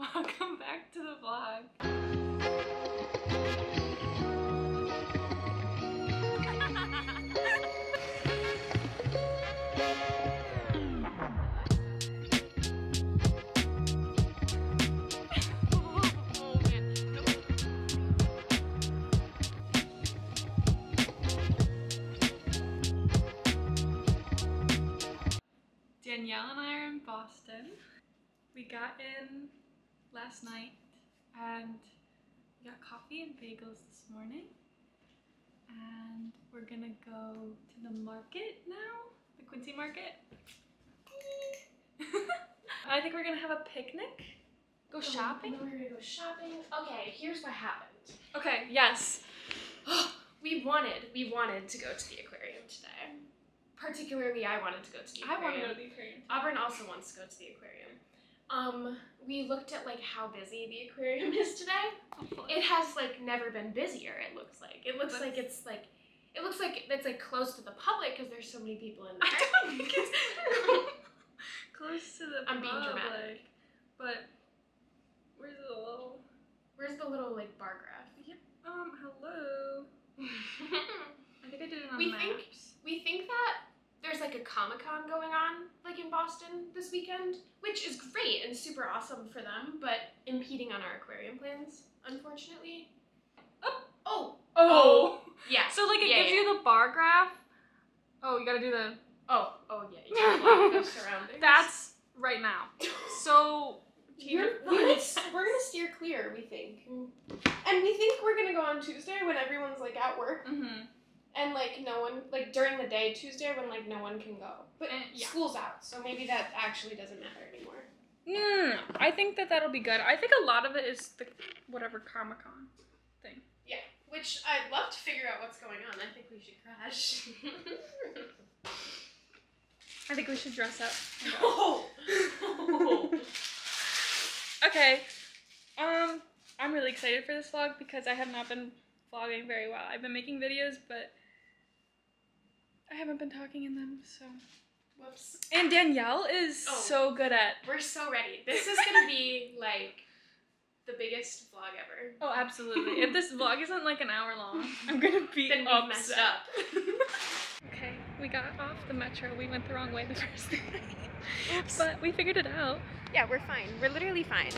Welcome back to the vlog. Danielle and I are in Boston. We got in last night and we got coffee and bagels this morning. And we're gonna go to the market now, the Quincy market. I think we're gonna have a picnic. Go oh, shopping. We're gonna go shopping. Okay, here's what happened. Okay, yes. we wanted, we wanted to go to the aquarium today. Particularly, I wanted to go to the aquarium. I aquarium. want to go to the aquarium. Auburn also wants to go to the aquarium. Um, we looked at like how busy the aquarium is today. It has like never been busier. It looks like. It looks like it's like. It looks like it's like close to the public because there's so many people in there. I don't think it's close to the I'm being dramatic. But where's the little Where's the little like bar graph? um hello? I think I did it on We maps. think- we think that there's like a Comic Con going on, like in Boston this weekend, which is great and super awesome for them, but impeding on our aquarium plans, unfortunately. Oh, oh, Oh. yeah. So like it Yeah, gives yeah. you the bar graph. Oh, you gotta do the. Oh, oh yeah. You can block surroundings. That's right now. So. You're, we're, gonna, we're gonna steer clear, we think, and we think we're gonna go on Tuesday when everyone's like at work Mm-hmm. And like no one like during the day Tuesday when like no one can go, but And- yeah. school's out, so maybe that actually doesn't matter anymore. No, I think that that'll be good. I think a lot of it is the whatever Comic Con thing. Yeah, which I'd love to figure out what's going on. I think we should crash. I think we should dress up. and oh. Okay. Um, I'm really excited for this vlog because I have not been vlogging very well. I've been making videos, but I haven't been talking in them. So. Whoops. And Danielle is Oh. so good at. We're so ready. This is gonna be like the biggest vlog ever. Oh, absolutely. if this vlog isn't like an hour long, I'm gonna be Then upset. messed up. Okay, we got off the metro. We went the wrong way the first day. but we figured it out. yeah, we're fine. We're literally fine.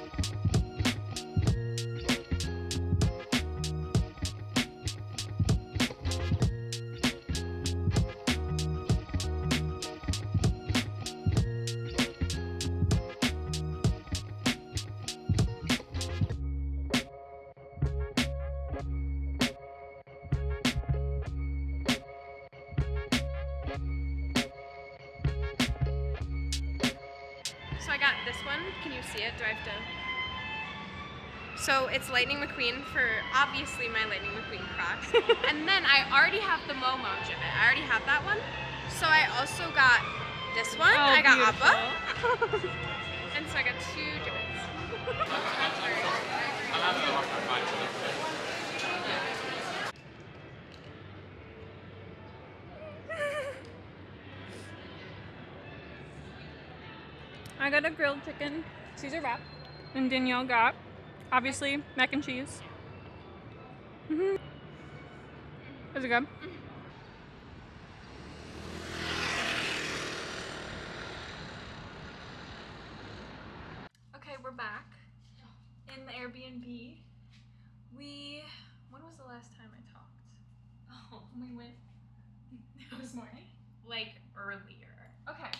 McQueen for obviously my Lightning McQueen Crocs. and then I already have the Momo Jibbit. I already have that one. So I also got this one. Oh, I got beautiful. Appa. and so I got two Jibbits. I got a grilled chicken, Caesar wrap, and Danielle got, obviously, mac and cheese. hmm Is it good? Okay, we're back in the Airbnb. We, when was the last time I talked? Oh, we went this morning. Like earlier. Okay,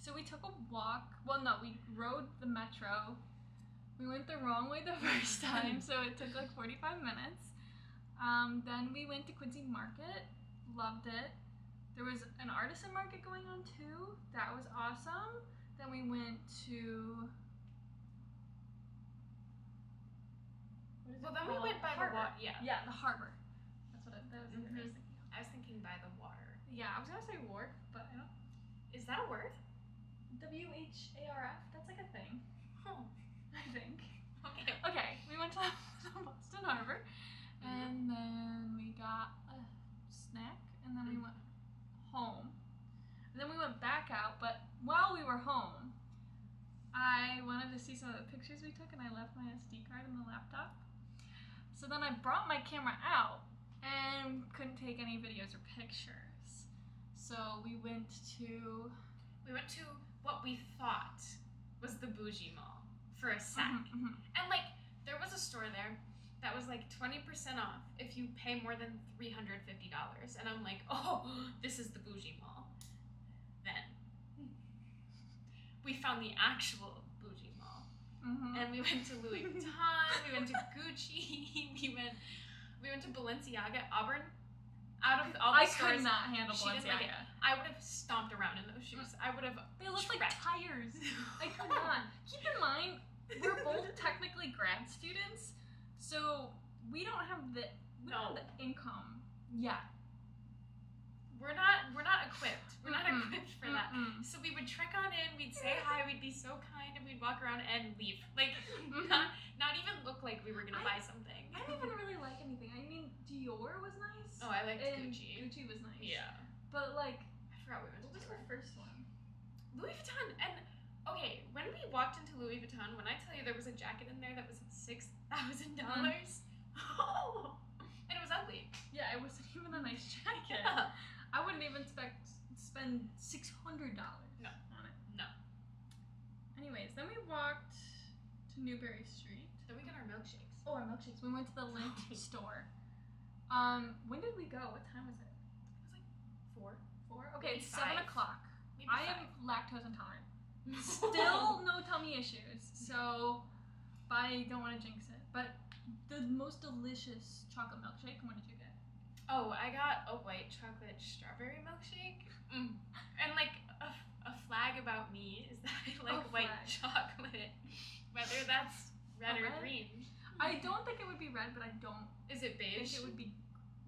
so we took a walk. Well, no, we rode the metro. We went the wrong way the first time, so it took like 45 minutes. Um, then we went to Quincy Market, loved it. There was an artisan market going on too. That was awesome. Then we went to. what is Well, it then we went by the water. Yeah. Yeah, the harbor. That's what I, that was what I was thinking. I was thinking by the water. Yeah, I was gonna say wharf, but I don't. Is that a word? W H A R F. That's like a thing. Oh. I think. Okay. Okay, we went to Boston Harbor, and then we got a snack, and then we went home. And then we went back out, but while we were home, I wanted to see some of the pictures we took, and I left my SD card in the laptop. So then I brought my camera out and couldn't take any videos or pictures. So we went to. We went to what we thought was the bougie mall for a sec. Mhm, mhm. And like there was a store there that was like 20% off if you pay more than $350. And I'm like, oh, this is the bougie mall. Then we found the actual bougie mall. Mhm. And we went to Louis Vuitton, we went to Gucci, we went we went to Balenciaga, Auburn. Out of all the I stores, could not handle didn't like. Balenciaga. I would have stomped around in those shoes. I would have They look like tires. I could not. Keep in mind, we're both technically grad students, so we don't have the we don't have the income yet. We're not we're not equipped. We're not Mm-mm. equipped for that. Mm-mm. So we would trek on in, we'd say hi, we'd be so kind, and we'd walk around and leave. Like mm-hmm. not not even look like we were gonna I- buy something. I didn't even really like anything. I mean, Dior was nice. Oh, I liked Gucci. Gucci was nice. Yeah. But like, I forgot we went what was the first one? Louis Vuitton and okay, when we walked into Louis Vuitton, when I tell you there was a jacket in there that was six thousand dollars. Oh and it was ugly. Yeah, it wasn't even a nice jacket. Yeah. I wouldn't even expect spend six hundred dollars No. on it. No. Anyways, then we walked to Newbury Street. Then we got our milkshakes. Oh, our milkshakes. We went to the Lindt store. Um, when did we go? What time was it? It was like Four. Four. Okay, Maybe it's seven five. o'clock. Maybe I am lactose intolerant. Still no tummy issues, so I don't want to jinx it. But the most delicious chocolate milkshake. What did you get? Oh, I got a white chocolate strawberry milkshake. Mm. And like a, a flag about me is that I like white flag. chocolate. Whether that's red or red? green. I don't think it would be red, but I don't Is it beige? think it would be.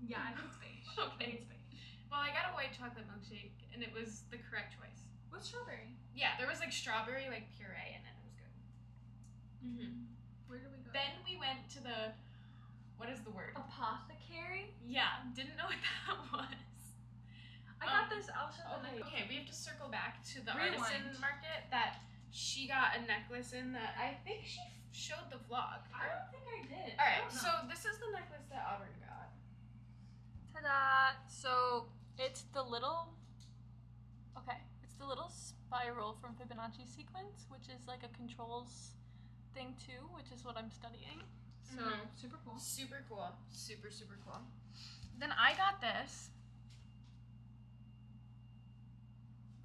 Yeah, I think it's beige. Okay. it's beige. Well, I got a white chocolate milkshake and it was the correct choice. With strawberry. Yeah, there was like strawberry like puree in it. It was good. Mm-hmm. Where did we go? Then we went to the what is the word? apothecary. Yeah, didn't know what that was. I got Um, this also. Okay, okay, we have to circle back to the Rewind. artisan market that she got a necklace in that I think she f- showed the vlog. I don't think I did. All right, so this is the necklace that Auburn got. Ta-da! So it's the little. Okay, it's the little spiral from Fibonacci sequence, which is like a controls thing too, which is what I'm studying. So Mhm. super cool. Super cool. Super super cool. Then I got this.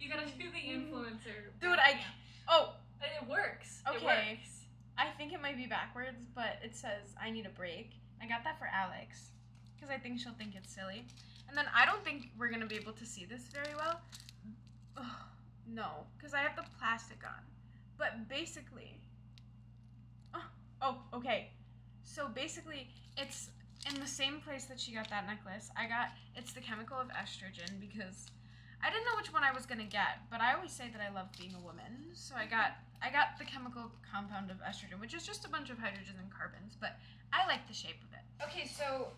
you gotta do the influencer. Dude, I oh It works. It Okay. works. I think it might be backwards, but it says I need a break. I got that for Alex because I think she'll think it's silly. And then I don't think we're gonna be able to see this very well. No, because I have the plastic on. But basically, oh, oh, okay. So basically, it's in the same place that she got that necklace. I got it's the chemical of estrogen because I didn't know which one I was gonna get, but I always say that I love being a woman, so I got I got the chemical compound of estrogen, which is just a bunch of hydrogens and carbons, but I like the shape of it. Okay, so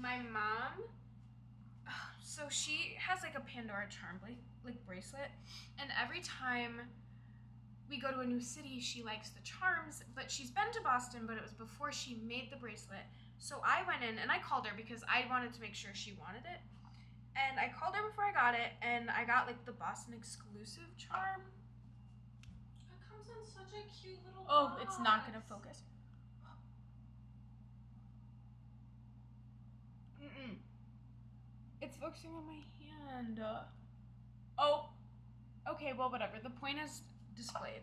my mom, so she has like a Pandora charm bla- like bracelet, and every time we go to a new city, she likes the charms, but she's been to Boston, but it was before she made the bracelet. So I went in and I called her because I wanted to make sure she wanted it. And I called her before I got it, and I got like the Boston exclusive charm. It comes in such a cute little. Oh, it's not gonna focus. Mm-mm. It's focusing on my hand. Oh, okay. Well, whatever. The point is displayed,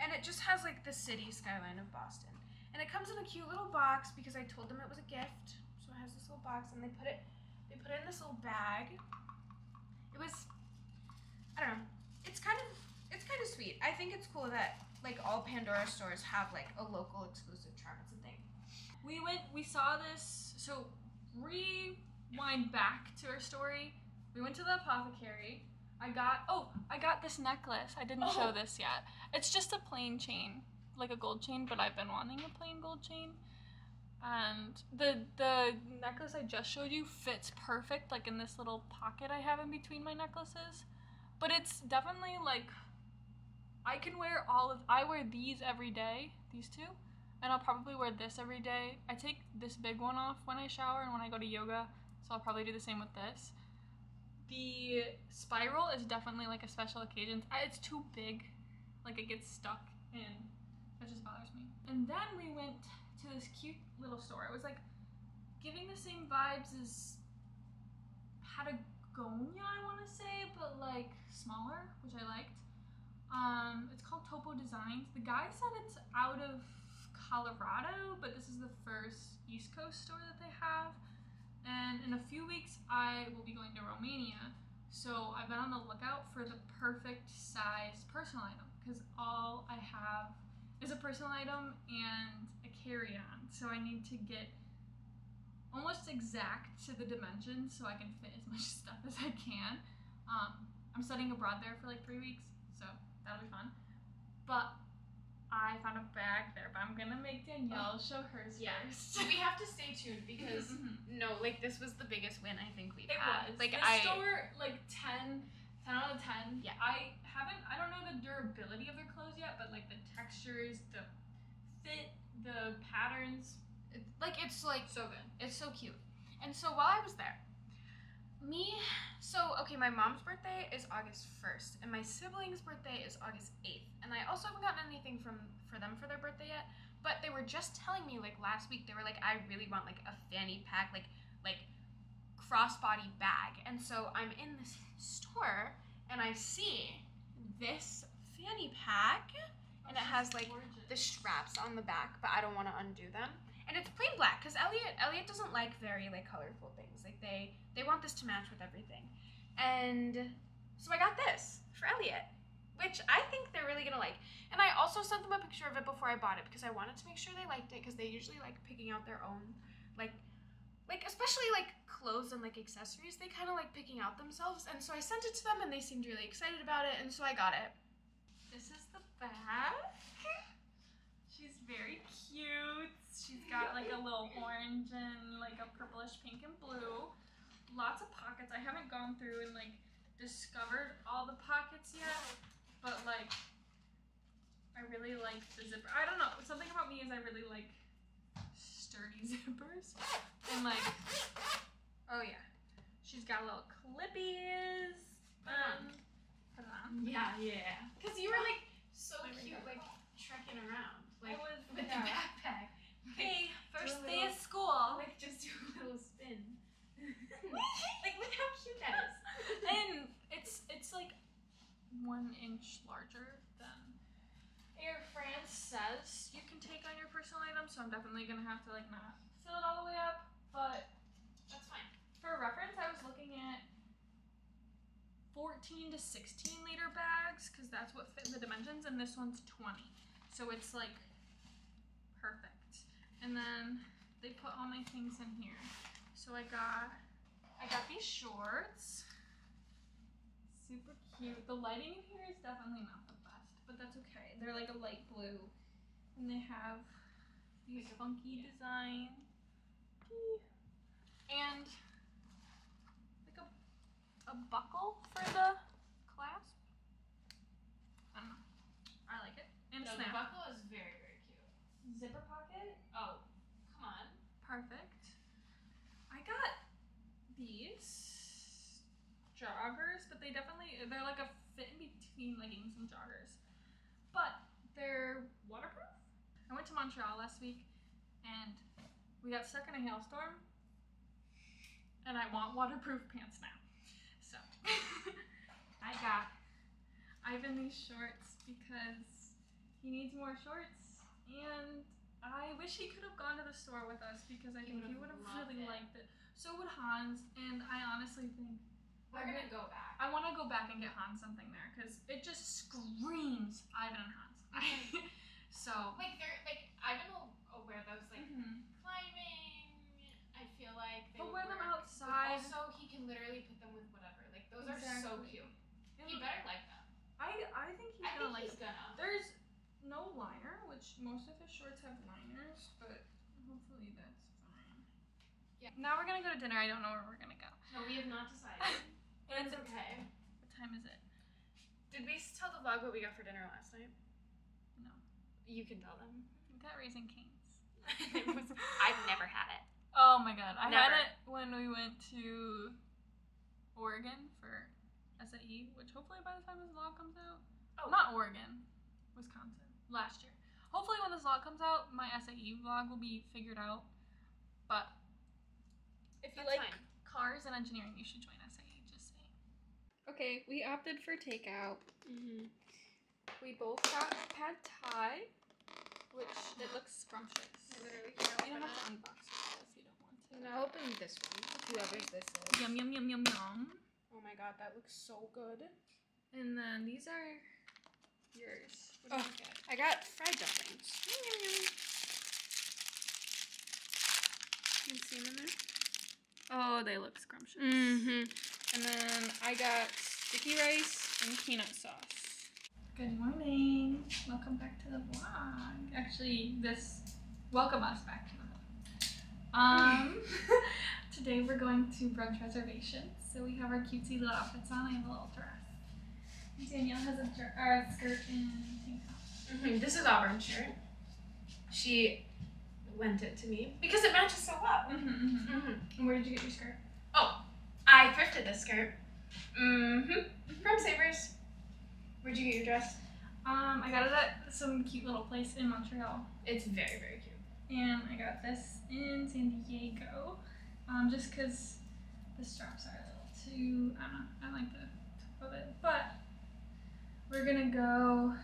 and it just has like the city skyline of Boston, and it comes in a cute little box because I told them it was a gift. So it has this little box, and they put it, they put it in this little bag. It was, I don't know. It's kind of, it's kind of sweet. I think it's cool that like all Pandora stores have like a local exclusive charm. It's a thing. We went. We saw this. So rewind back to our story. We went to the apothecary. I got. Oh, I got this necklace. I didn't show Oh. this yet. It's just a plain chain, like a gold chain, but I've been wanting a plain gold chain. And the the necklace I just showed you fits perfect, like in this little pocket I have in between my necklaces. But it's definitely like I can wear all of I wear these every day, these two, and I'll probably wear this every day. I take this big one off when I shower and when I go to yoga, so I'll probably do the same with this. The spiral is definitely like a special occasion. It's too big, like it gets stuck and that just bothers me. And then we went to this cute little store. It was like giving the same vibes as Patagonia, I want to say, but like smaller, which I liked. Um, it's called Topo Designs. The guy said it's out of Colorado, but this is the first East Coast store that they have. And in a few weeks, I will be going to Romania. So I've been on the lookout for the perfect size personal item because all I have is a personal item and a carry on. So I need to get almost exact to the dimensions so I can fit as much stuff as I can. Um, I'm studying abroad there for like three weeks, so that'll be fun. But I found a bag there, but I'm gonna make Danielle show hers Yeah. first. So we have to stay tuned because Mhm. no, like this was the biggest win I think we've It had. was. Like the I store, like 10, 10 out of 10. Yeah. I haven't, I don't know the durability of their clothes yet, but like the textures, the fit, the patterns, it- like it's like so good. It's so cute. And so while I was there, me, so okay, my mom's birthday is August 1st, and my siblings' birthday is August 8th. And I also haven't gotten anything from for them for their birthday yet. But they were just telling me like last week, they were like, I really want like a fanny pack, like like crossbody bag. And so I'm in this store and I see this fanny pack oh, and it has like the straps on the back, but I don't want to undo them. And it's plain black because Elliot Elliot doesn't like very like colorful things. Like they they want this to match with everything. And so I got this for Elliot, which I think they're really gonna like. And I also sent them a picture of it before I bought it because I wanted to make sure they liked it because they usually like picking out their own like like especially like clothes and like accessories they kind of like picking out themselves and so i sent it to them and they seemed really excited about it and so i got it This is the back She's very cute. She's got like a little orange and like a purplish pink and blue. Lots of pockets. I haven't gone through and like discovered all the pockets yet, but like I really like the zipper. I don't know. Something about me is I really like sturdy zippers. And like oh yeah. She's got little clippies. Um, put it on. yeah yeah because you were like so cute like trekking around like was with yeah. the backpack Hey, first Do a day of little- school. like just do a little spin like look how cute that is and it's it's like one inch larger than Air France says you can take on your personal items, so I'm definitely gonna have to like not fill it all the way up. But that's fine for reference, I was looking at 14 to 16 liter bags because that's what fit the dimensions, and this one's 20. So it's like perfect. And then they put all my things in here. So I got I got these shorts. Super cute. The lighting in here is definitely not the best, but that's okay. They're like a light blue. And they have these funky designs. And like a a buckle for the clasp. I don't know. I like it. And no, the buckle is very very cute Zipper pocket. oh come on Perfect. I got these joggers, but they definitely they're like a fit in between leggings and joggers. But they're waterproof. I went to Montreal last week and we got stuck in a hailstorm. And I want waterproof pants now. So I got Ivan these shorts because he needs more shorts and I wish he could have gone to the store with us because I He think he would have really it. liked it. So would Hans, and I honestly think we're gonna go back I want to go back and get Hans something there because it just screams Ivan and Hans. so. like they're like I don't know oh, wear those like Mhm. climbing I feel like they But wear them outside. Also he can literally put them with whatever like those are so cute And he better like them I I think he's I gonna think like. he's gonna There's no liner, which most of his shorts have liners, but hopefully that's fine. Yeah. Now we're gonna go to dinner. I don't know where we're gonna go. no we have not decided it's okay what time is it? Did we tell the vlog what we got for dinner last night? No. You can tell them. We got Raising Cane's. it was, I've never had it. Oh my god. I had it when we went to Oregon for SAE, which hopefully by the time this vlog comes out. Oh. Not Oregon, Wisconsin. Last year. Hopefully when this vlog comes out, my SAE vlog will be figured out. But if you like fine. cars and engineering, you should join SAE, just saying. Okay, we opted for takeout. Mm-hmm. We both got pad thai, which it looks scrumptious. I literally can't You don't have to unbox it if you don't want to. No, open this one. Whoever's this is. Yum yum yum yum yum. Oh my god, that looks so good. And then these are yours. What Oh. did you get? I got fried dumplings. Can you see them in there? Oh, they look scrumptious. Mm-hmm. And then I got sticky rice and peanut sauce. Good morning. Welcome back to the vlog. Actually, this welcome us back to the vlog. Um, today we're going to brunch reservation. So we have our cutesy little outfits on. I have a little dress. Danielle has a, dr- uh, skirt and tank top. Mm-hmm. This is Auburn's shirt. She lent it to me because it matches so well. Mm-hmm, mm-hmm. Mm-hmm. And where did you get your skirt? Oh, I thrifted this skirt. Mm-hmm. From Savers. Where'd you get your dress? Um, I got it at some cute little place in Montreal. It's very, very cute. And I got this in San Diego. Um, just because the straps are a little too, I don't know, I like the top of it. But we're gonna go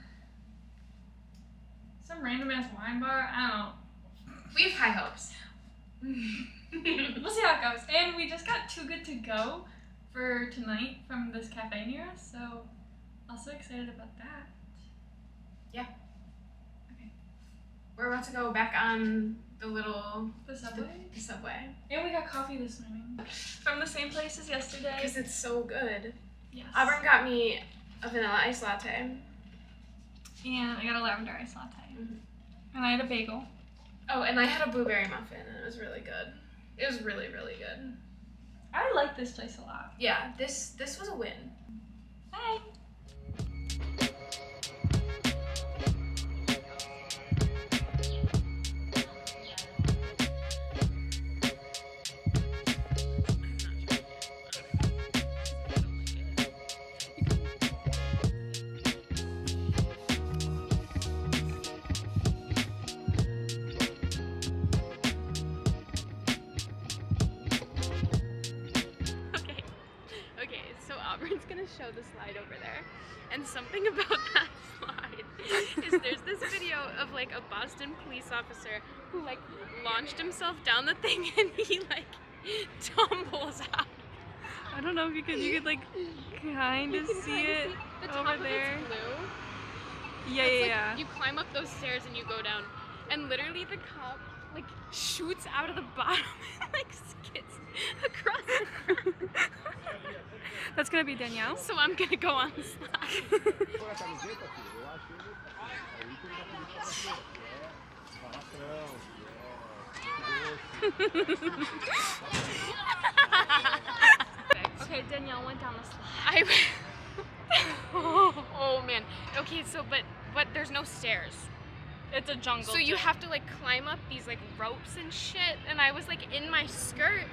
some random ass wine bar. I don't know. We have high hopes. We'll see how it goes. And we just got Too Good to Go for tonight from this cafe near us, so also excited about that. We're about to go back on the little The the, subway. the subway And we got coffee this morning from the same place as yesterday. because it's so good. Yes. Auburn got me a vanilla ice latte. And I got a lavender ice latte. Mhm. And I had a bagel. Oh, and I had a blueberry muffin, and it was really good. It was really, really good. I like this place a lot. Yeah, this this was a win. Hi. Kind of see it. see the over of there. Yeah, It's yeah, like yeah. You climb up those stairs and you go down, and literally the cop like shoots out of the bottom and like skids across the. That's gonna be Danielle. so I'm gonna go on the slide. Danielle went down the slide. I. oh man. Okay, so but but there's no stairs. It's a jungle. So you gym. have to like climb up these like ropes and shit, and I was like in my skirt.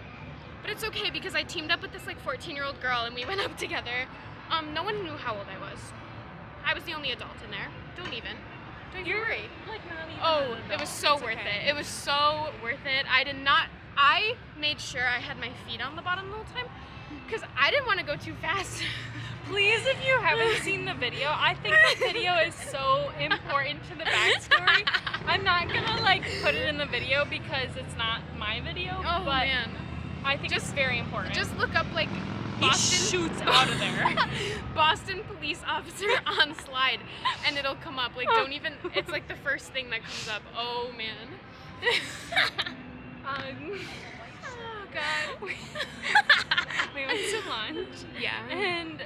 But it's okay because I teamed up with this like 14 year old girl and we went up together. Um, no one knew how old I was. I was the only adult in there. Don't even. Don't even worry. like. Oh, it was so It's worth okay. it. It was so worth it. I did not. I made sure I had my feet on the bottom the whole time because I didn't want to go too fast. Please, if you haven't seen the video, I think the video is so important to the backstory. I'm not gonna like put it in the video because it's not my video, oh but man. I think it's very important. Just look up like he Boston shoots out of there. Boston police officer on slide, and it'll come up. Like, don't even. It's like the first thing that comes up. Oh man. um, god. we went to lunch, yeah. and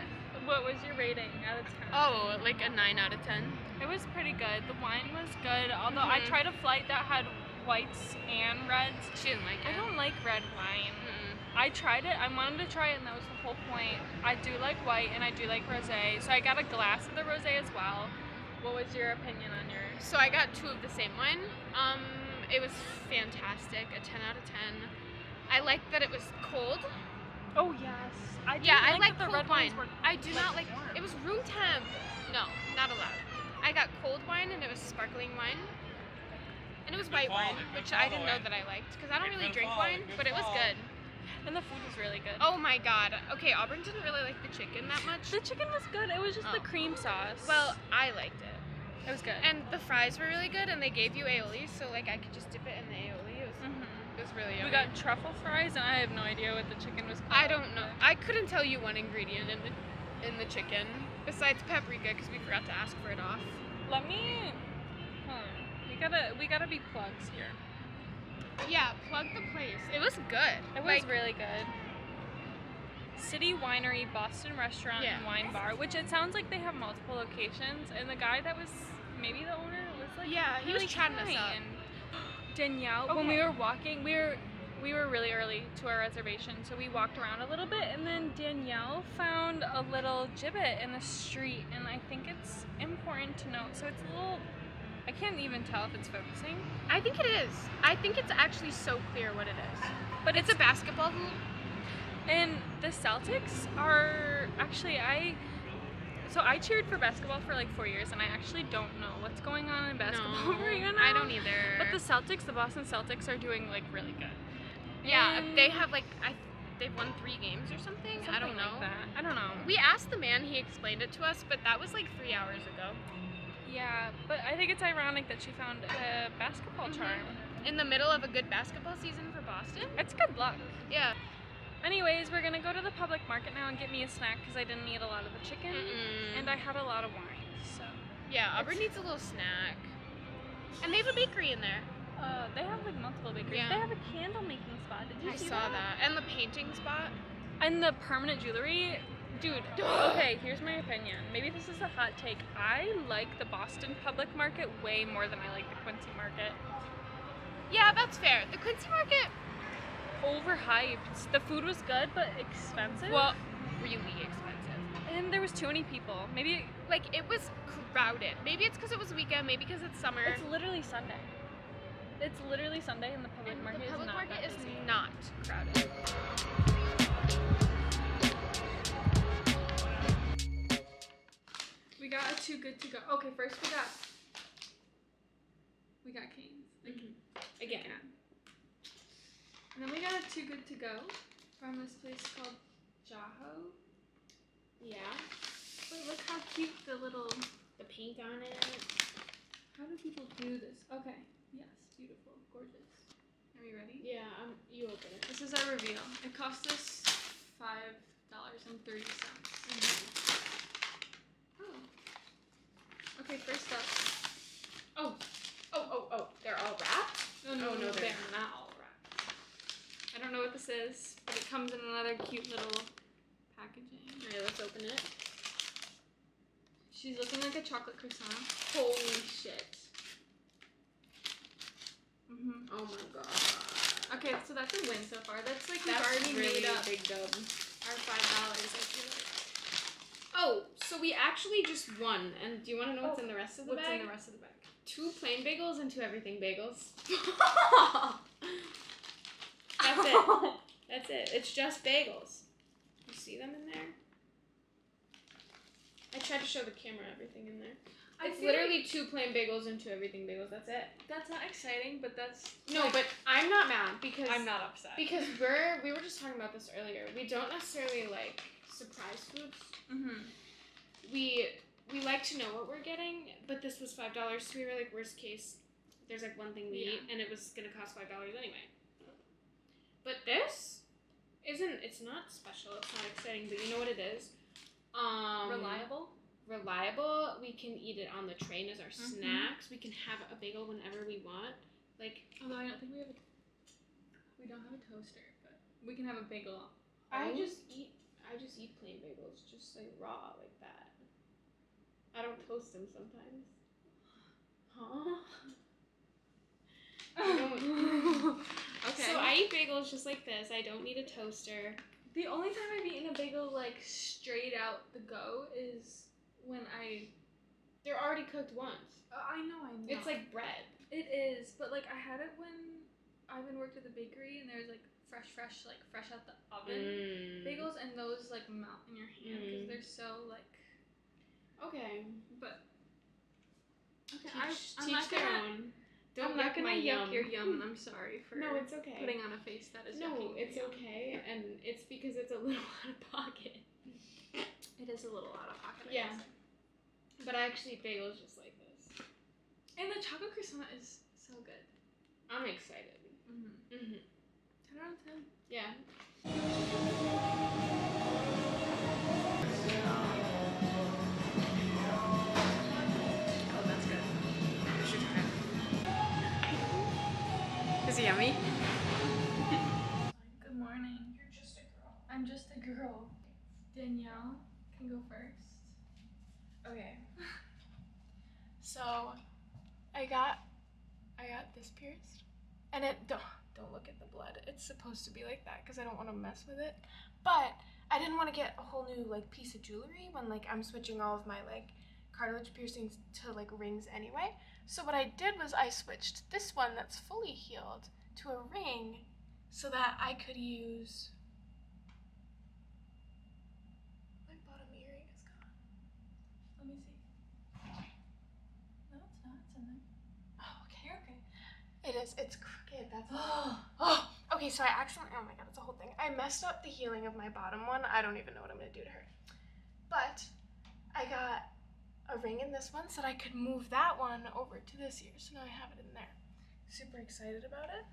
what was your rating out of ten? Oh, like a nine out of ten. It was pretty good. The wine was good, although I Mhm. tried a flight that had whites and reds. She didn't like it. I don't like red wine. Mm-mm. I tried it. I wanted to try it, and that was the whole point. I do like white, and I do like rosé, so I got a glass of the rosé as well. What was your opinion on yours? So I got two of the same one. Um, it was fantastic, a 10 out of 10. I liked that it was cold. Oh yes, I Yeah, didn't I like like the cold red wine. I do not like. warm. It was room temp. No, not allowed. I got cold wine and it was sparkling wine. And it was white wine, which I didn't know that I liked because I don't really drink wine, but it was good. and the food was really good. Oh my god. Okay, Auburn didn't really like the chicken that much. the chicken was good. It was just the Oh. cream sauce. Well, I liked it. it was good. And the fries were really good and they gave you aioli, so like I could just dip it in the aioli. Was, really we got truffle fries, and I have no idea what the chicken was called. I don't know. I couldn't tell you one ingredient in the in the chicken besides paprika because we forgot to ask for it off. Let me. We gotta we gotta be plugs here. Yeah, plug the place. It was good. It was like, really good. City Winery, Boston Restaurant and Wine Bar, which it sounds like they have multiple locations, and the guy that was maybe the owner was like Yeah, he was really chatting us up. Danielle, when we were walking, we were we were really early to our reservation, so we walked around a little bit, and then Danielle found a little jibbit in the street, and I think it's important to note. So it's a little. I can't even tell if it's focusing, I think it is. I think it's actually so clear what it is. but It's a basketball hoop. And the Celtics are actually I so I cheered for basketball for like four years and I actually don't know what's going on in basketball no, right now. I don't either. But the Celtics, the Boston Celtics are doing like really good. yeah, And they have like I they've won three games or something. I don't know. like that. I don't know. We asked the man, he explained it to us, but that was like three hours ago. yeah, but I think it's ironic that she found a basketball Mhm. charm. In the middle of a good basketball season for Boston. It's good luck. Yeah. Anyways, we're gonna go to the public market now and get me a snack because I didn't eat a lot of the chicken Mm-mm. and I had a lot of wine. So yeah, Aubrey needs a little snack. And they have a bakery in there. uh, they have like multiple bakeries. Yeah. They have a candle making spot. Did you I see saw that. And the painting spot. And the permanent jewelry, dude. okay, here's my opinion. Maybe this is a hot take. I like the Boston public market way more than I like the Quincy market. Yeah, that's fair. The Quincy Market, Overhyped. The food was good, but expensive. well, really expensive. and there was too many people. Maybe Like it was crowded. Maybe it's because it was weekend. Maybe because it's summer. it's literally Sunday. It's literally Sunday, and the public and market the public is not market that is busy. not crowded. We got a too good to go. Okay, first we got we got Cane's mm-hmm. Again. And then we got a too good to go from this place called Jaho. Yeah. Wait, look how cute the little. The paint on it. How do people do this? Okay, yes, beautiful, gorgeous. Are we ready? Yeah. Um. You open it. This is our reveal. It cost us five dollars and thirty cents. Oh. Okay, first up. Oh. Oh. Oh. Oh. They're all wrapped. Oh no, no, they're they're not all wrapped. I don't know what this but it comes in another cute little packaging. Alright, let's open it. She's looking like a chocolate croissant. Holy shit. Mm-hmm. Oh my god. Okay, so that's a win so far. That's like we've already really made up big dub. our five dollars. I feel like. Oh, so we actually just won. And do you want to know what's Oh, in the rest of the What's bag? in the rest of the bag? Two plain bagels and two everything bagels. That's it. That's it. It's just bagels. You see them in there? I tried to show the camera everything in there. I It's literally two plain bagels and two everything bagels. That's it. that's not exciting, but that's No, but I'm not mad because I'm not upset. because we're we were just talking about this earlier. We don't necessarily like surprise foods. mm-hmm. We we like to know what we're getting, but this was five dollars, so we were like worst case. There's like one thing we Yeah. eat, and it was gonna cost five dollars anyway. But this isn't. It's not special. It's not exciting. But you know what it is. Um, reliable. reliable. We can eat it on the train as our Mhm. snacks. We can have a bagel whenever we want. Like Although I don't think we have a we don't have a toaster, but we can have a bagel. I Oh. just eat. I just eat plain bagels, just like raw like that. I don't toast them sometimes. Huh? okay. So I eat bagels bagels just like this. I don't need a toaster. The only time I've eaten a bagel like straight out the go is when I. They're already cooked once. Uh, I know, I know. It's like bread. It is, but like I had it when Ivan worked at the bakery, and there's like fresh, fresh, like fresh out the oven Mm. bagels, and those like melt in your hand because Mm. they're so like. Okay. But okay, Teach, I'm, I'm teach not their gonna. own. Don't I'm not gonna my yuck yum. your yum, and I'm sorry for No, it's okay. putting on a face that is no, it's yum. okay, and it's because it's a little out of pocket. It is a little out of pocket. I Yeah. guess. But I actually eat bagels just like this. And the chocolate croissant is so good. I'm excited. Mm-hmm. hmm Ten out of ten. Yeah. Yummy? Good morning. You're just a girl. I'm just a girl. Danielle can go first. Okay. So, I got, I got this pierced, and it don't don't look at the blood. It's supposed to be like that because I don't want to mess with it. But I didn't want to get a whole new like piece of jewelry when like I'm switching all of my like cartilage piercings to like rings anyway. So what I did was I switched this one that's fully healed to a ring, so that I could use. My bottom earring is gone. Let me see. No, it's not. It's in there. Oh, okay. Okay. It is. It's crooked. That's. Oh. Okay, so I accidentally. Oh my god, it's a whole thing. I messed up the healing of my bottom one. I don't even know what I'm gonna do to her. But I got a ring in this one so that I could move that one over to this ear. So now I have it in there. Super excited about it.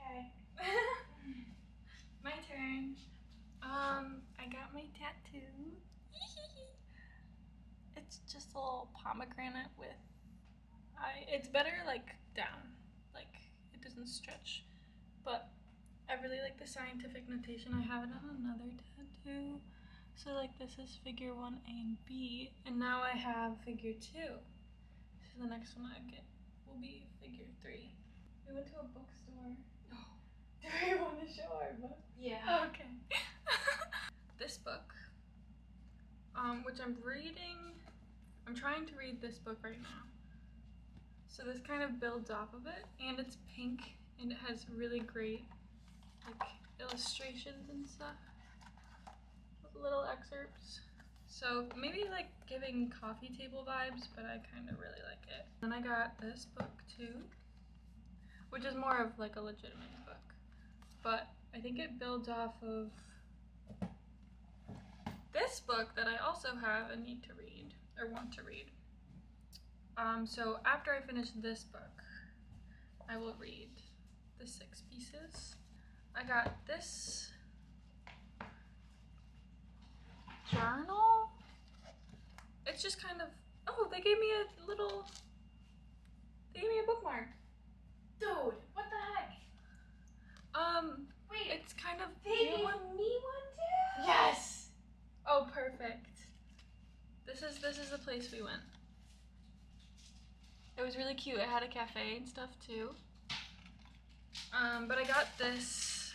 Okay. my turn. Um, I got my tattoo. it's just a little pomegranate with. I. It's better like down, like it doesn't stretch, but I really like the scientific notation. I have it on another tattoo. So like this is figure one A and B, and now I have figure two. So the next one I get will be figure three. We went to a bookstore. Do we want to show our book? Yeah. Okay. this book, um, which I'm reading, I'm trying to read this book right now. So this kind of builds off of it, and it's pink, and it has really great, like, illustrations and stuff. With little excerpts. So maybe like giving coffee table vibes, but I kind of really like it. Then I got this book too, which is more of like a legitimate but I think it builds off of this book that I also have and need to read or want to read. Um, so after I finish this book, I will read the six pieces. I got this journal. It's just kind of oh, they gave me a little. They gave me a bookmark. Dude, what the heck? Um, Wait, it's kind of they gave me one too. Yes. Oh, perfect. This is this is the place we went. It was really cute. It had a cafe and stuff too. Um, but I got this.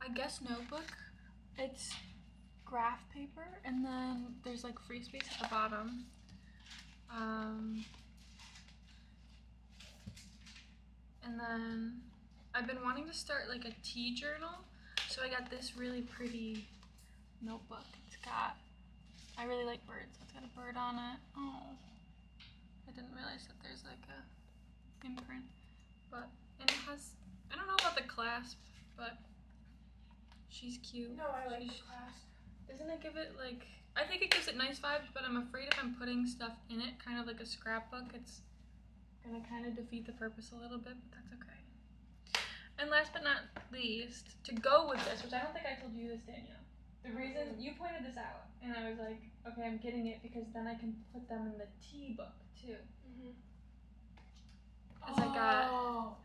I guess notebook. It's graph paper, and then there's like free space at the bottom. Um, and then I've been wanting to start like a tea journal, so I got this really pretty notebook. It's got, I really like birds. It's got a bird on it. Oh, I didn't realize that there's like a imprint, but and it has. I don't know about the clasp, but she's cute. No, I like She's- the clasp. Doesn't it give it like? I think it gives it nice vibes, but I'm afraid if I'm putting stuff in it, kind of like a scrapbook, it's gonna kind of defeat the purpose a little bit. But that's okay. And last but not least, to go with this, which I don't think I told you this, Danielle. The reason you pointed this out, and I was like, okay, I'm getting it because then I can put them in the tea book too. Mm-hmm. Is I got Oh.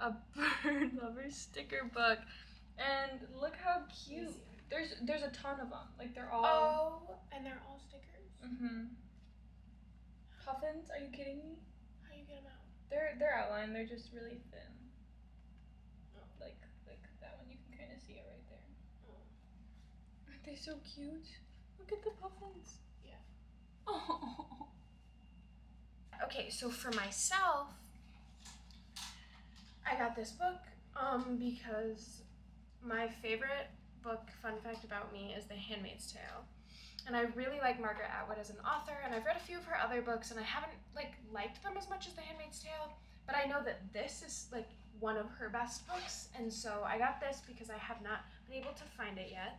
a bird lover sticker book, and look how cute. There's there's a ton of them. Like they're all. Oh, and they're all stickers. Mm-hmm. Puffins? Are you kidding me? How you get them out? They're they're outlined. They're just really thin. that one. You can kind of see it right there. Aren't so cute? Look at the puffins. Yeah. Oh. Okay, so for myself, I got this book um because my favorite book, fun fact about me, is The Handmaid's Tale. And I really like Margaret Atwood as an author, and I've read a few of her other books, and I haven't like liked them as much as The Handmaid's Tale, but I know that this is like one of her best books, and so I got this because I have not been able to find it yet.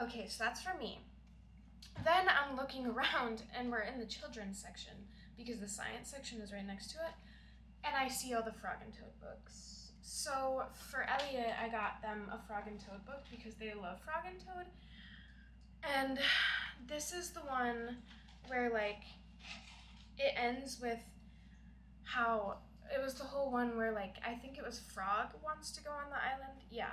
Okay, so that's for me. Then I'm looking around, and we're in the children's section because the science section is right next to it, and I see all the Frog and Toad books. So for Elliot, I got them a Frog and Toad book because they love Frog and Toad. And this is the one where like it ends with how it was the whole one where like I think it was Frog wants to go on the island. Yeah.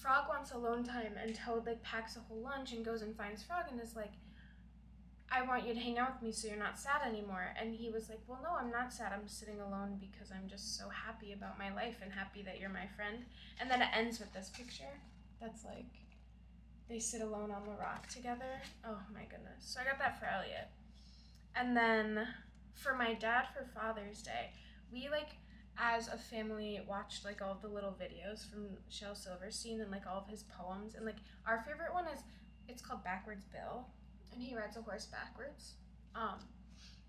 Frog wants alone time and Toad like packs a whole lunch and goes and finds Frog and is like I want you to hang out with me so you're not sad anymore. And he was like, Well, no, I'm not sad. I'm sitting alone because I'm just so happy about my life and happy that you're my friend. And then it ends with this picture that's like they sit alone on the rock together. Oh my goodness. So I got that for Elliot. And then for my dad for Father's Day, we like as a family watched like all of the little videos from Shel Silverstein and like all of his poems and like our favorite one is it's called Backwards Bill and he rides a horse backwards. Um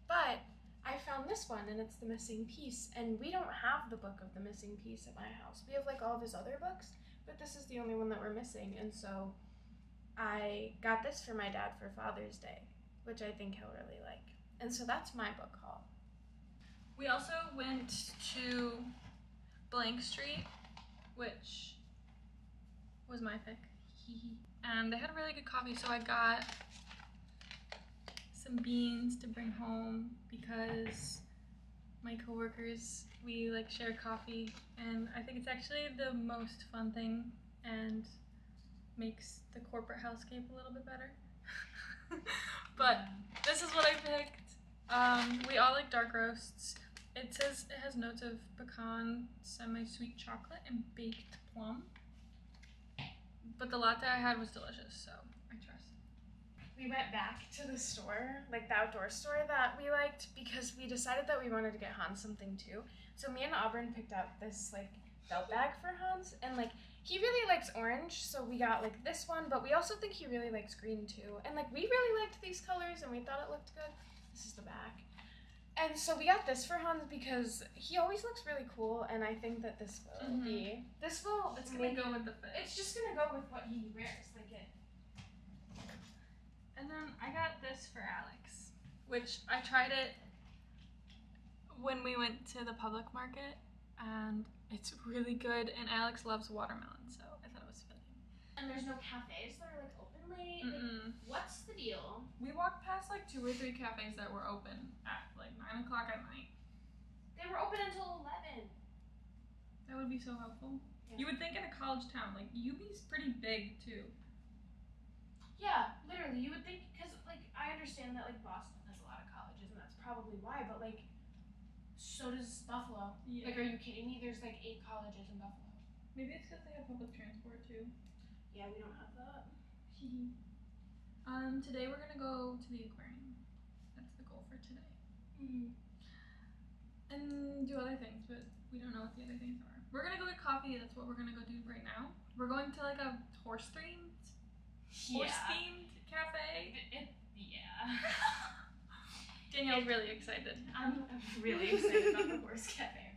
but I found this one and it's the missing piece and we don't have the book of the missing piece at my house. We have like all of his other books, but this is the only one that we're missing and so I got this for my dad for Father's Day, which I think he'll really like. And so that's my book haul. We also went to Blank Street, which was my pick. and they had a really good coffee, so I got some beans to bring home because my coworkers we like share coffee and I think it's actually the most fun thing and makes the corporate housecape a little bit better. but this is what I picked. Um, we all like dark roasts. It says it has notes of pecan, semi-sweet chocolate, and baked plum. But the latte I had was delicious, so I trust. We went back to the store, like the outdoor store that we liked, because we decided that we wanted to get Hans something too. So me and Auburn picked out this like belt bag for Hans, and like he really likes orange, so we got like this one, but we also think he really likes green too. And like we really liked these colors and we thought it looked good. This is the back. And so we got this for Hans because he always looks really cool and I think that this will Mhm. be this will It's gonna go with the fit. it's just gonna go with what he wears. Like it And then I got this for Alex, which I tried it when we went to the public market, and it's really good. And Alex loves watermelon, so I thought it was fitting. And there's no cafes that are like open Mm-mm. what's the deal? We walked past like two or three cafes that were open at like nine o'clock at night. They were open until eleven. That would be so helpful. Yeah. You would think in a college town, like UB's pretty big too. Yeah, literally, you would think because like I understand that like Boston has a lot of colleges and that's probably why, but like so does Buffalo. Yeah. Like, are you kidding me? There's like eight colleges in Buffalo. Maybe it's because they have public transport too. Yeah, we don't have that. um, today we're gonna go to the aquarium. That's the goal for today. Mm-hmm. and do other things, but we don't know what the other things are. We're gonna go get coffee. That's what we're gonna go do right now. We're going to like a horse themed, horse themed cafe. It, it, yeah. Danielle's really excited. I'm, I'm really excited about the horse cafe.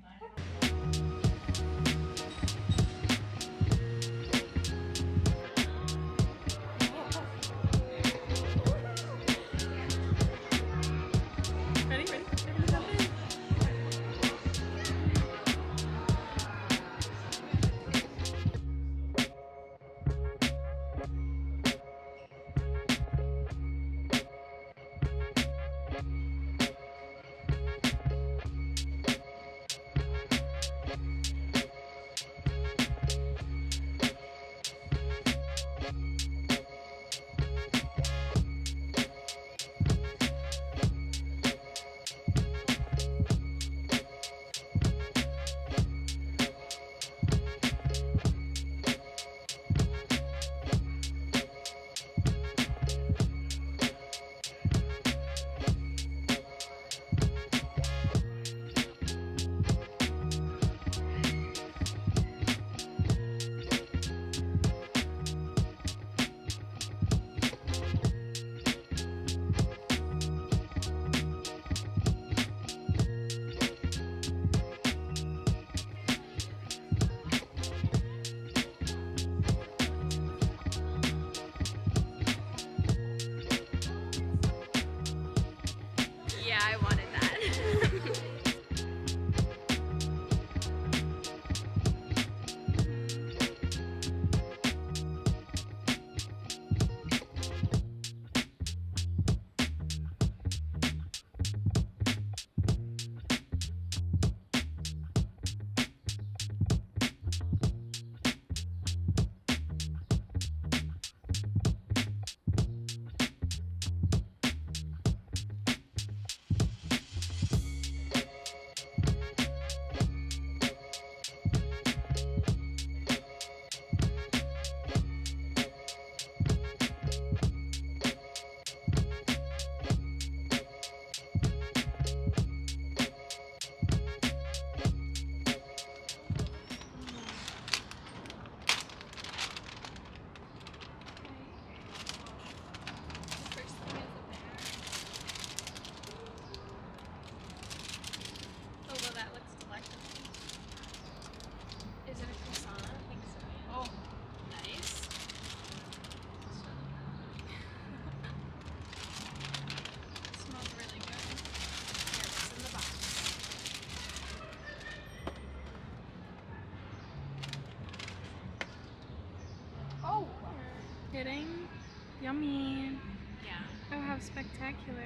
Spectacular.